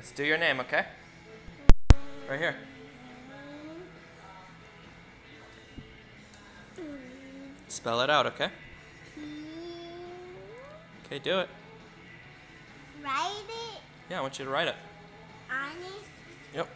Let's do your name, okay? Right here. Spell it out, okay? Okay, do it. Write it Yeah, I want you to write it. on. Yep.